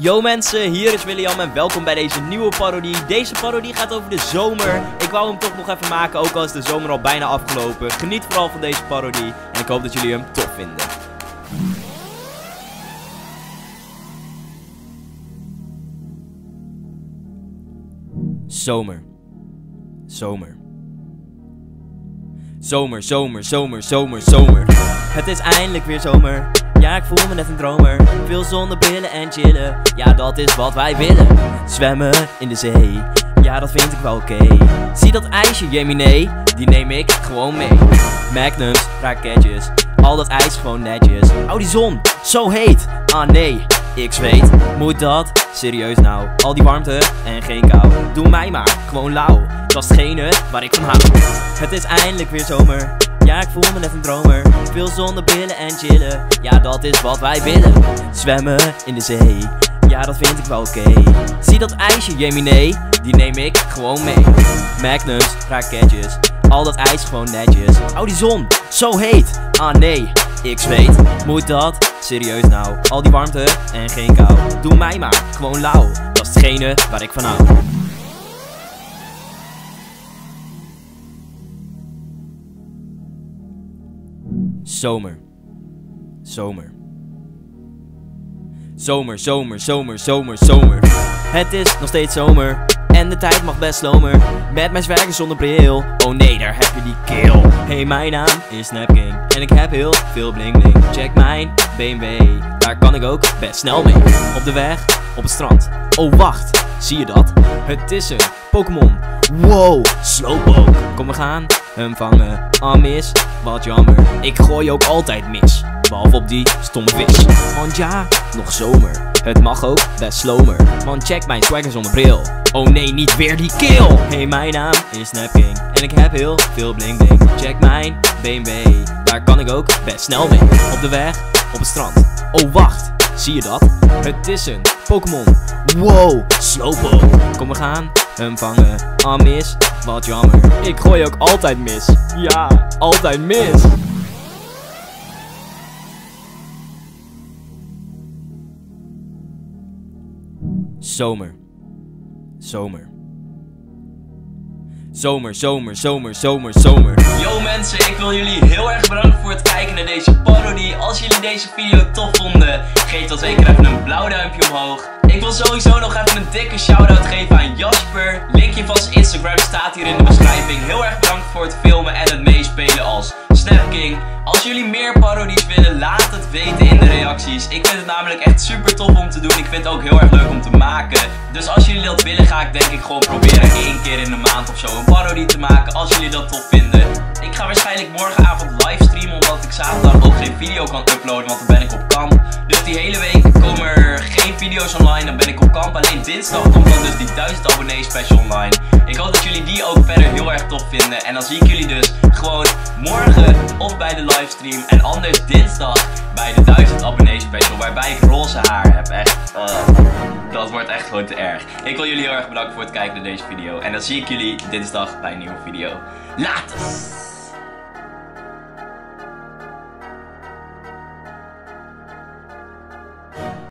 Yo mensen, hier is William en welkom bij deze nieuwe parodie. Deze parodie gaat over de zomer. Ik wou hem toch nog even maken, ook al is de zomer al bijna afgelopen. Geniet vooral van deze parodie en ik hoop dat jullie hem tof vinden. Zomer. Zomer. Zomer, zomer, zomer, zomer, zomer. Het is eindelijk weer zomer. Ja, ik voel me net een dromer. Veel zonnebillen en chillen. Ja, dat is wat wij willen. Zwemmen in de zee. Ja, dat vind ik wel oké. Zie dat ijsje, Jemine? Die neem ik gewoon mee. Magnums, raketjes. Al dat ijs gewoon netjes. Oh, die zon, zo heet. Ah nee, ik zweet. Moet dat? Serieus nou. Al die warmte en geen kou. Doe mij maar, gewoon lauw. Dat is hetgene waar ik van hou. Het is eindelijk weer zomer. Ja, ik voel me net een dromer. Veel zonnebillen en chillen. Ja, dat is wat wij willen. Zwemmen in de zee. Ja, dat vind ik wel oké. Zie dat ijsje, Jemine? Die neem ik gewoon mee. Magnums, raketjes. Al dat ijs gewoon netjes. Oh, die zon, zo heet. Ah nee, ik zweet. Moet dat? Serieus nou. Al die warmte en geen kou. Doe mij maar, gewoon lauw. Dat is hetgene waar ik van hou. Zomer. Zomer. Zomer, zomer, zomer, zomer, zomer. Het is nog steeds zomer. En de tijd mag best slomer. Met mijn zwergen zonder bril. Oh nee, daar heb je die keel. Hey, mijn naam is Snapking. En ik heb heel veel bling bling. Check mijn BMW. Daar kan ik ook best snel mee. Op de weg, op het strand. Oh wacht, zie je dat? Het is een Pokémon. Wow, Slowpoke. Kom we gaan hem vangen. Ah mis, wat jammer. Ik gooi ook altijd mis. Behalve op die stomme vis. Want ja, nog zomer. Het mag ook best slomer. Want check mijn swagger zonder bril. Oh nee, niet weer die keel. Hey, mijn naam is Snapking. En ik heb heel veel bling bling. Check mijn BMW. Daar kan ik ook best snel mee. Op de weg, op het strand. Oh wacht, zie je dat? Het is een Pokémon. Wow, Slowpoke. Kom we gaan hem vangen. Ah mis, wat jammer. Ik gooi ook altijd mis. Ja, altijd mis. Zomer. Zomer. Zomer, zomer, zomer, zomer, zomer. Yo mensen, ik wil jullie heel erg bedanken voor het kijken naar deze parodie. Als jullie deze video tof vonden, geef dan zeker even een blauw duimpje omhoog. Ik wil sowieso nog even een dikke shout-out geven aan Jasper. Meer parodies willen, laat het weten in de reacties. Ik vind het namelijk echt super tof om te doen. Ik vind het ook heel erg leuk om te maken. Dus als jullie dat willen, ga ik denk ik gewoon proberen één keer in de maand of zo een parodie te maken. Als jullie dat tof vinden. Ik ga waarschijnlijk morgenavond livestreamen, omdat ik zaterdag ook geen video kan uploaden, want dan ben ik op kamp. Dus die hele week komen er geen video's online, dan ben ik op kamp. Alleen dinsdag komt dan dus die 1000 abonnee special online. Ik hoop dat jullie die ook verder heel erg tof vinden. En dan zie ik jullie dus gewoon morgen bij de livestream. En anders dinsdag bij de 1000 abonnee special, waarbij ik roze haar heb. Echt, eh, dat wordt echt gewoon te erg. Ik wil jullie heel erg bedanken voor het kijken naar deze video. En dan zie ik jullie dinsdag bij een nieuwe video. Later!